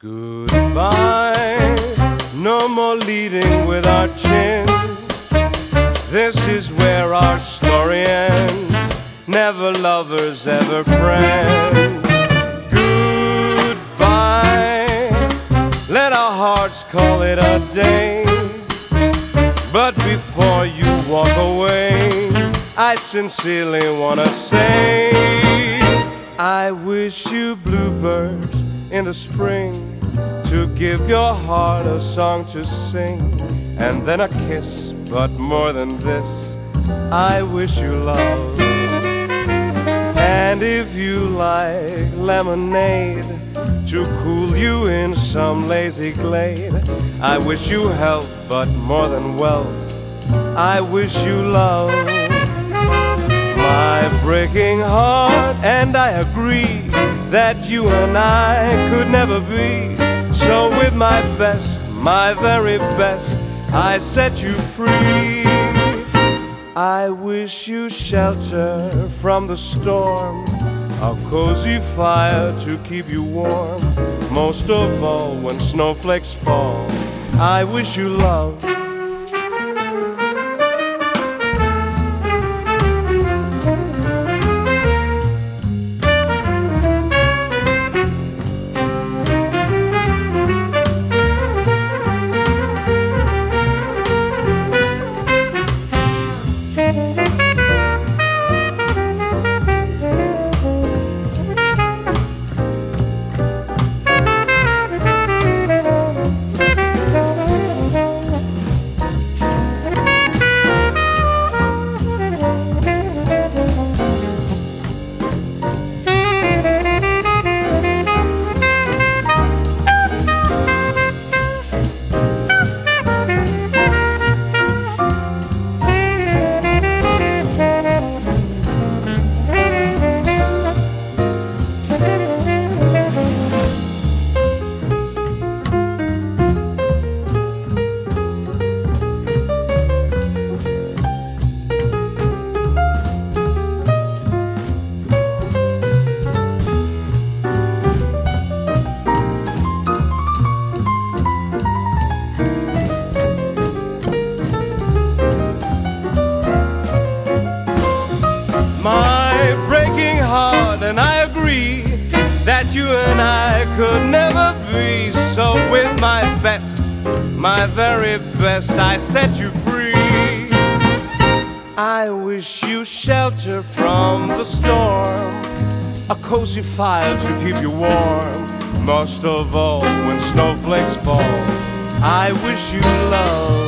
Goodbye, no more leading with our chins. This is where our story ends. Never lovers, ever friends. Goodbye, let our hearts call it a day. But before you walk away, I sincerely wanna say, I wish you bluebirds in the spring to give your heart a song to sing and then a kiss. But more than this, I wish you love. And if you like lemonade to cool you in some lazy glade, I wish you health, but more than wealth, I wish you love. My breaking heart, and I agree that you and I could never be. So, with my best, my very best, I set you free. I wish you shelter from the storm, a cozy fire to keep you warm. Most of all, when snowflakes fall, I wish you love. That you and I could never be. So, with my best, my very best, I set you free. I wish you shelter from the storm, a cozy fire to keep you warm. Most of all, when snowflakes fall, I wish you love,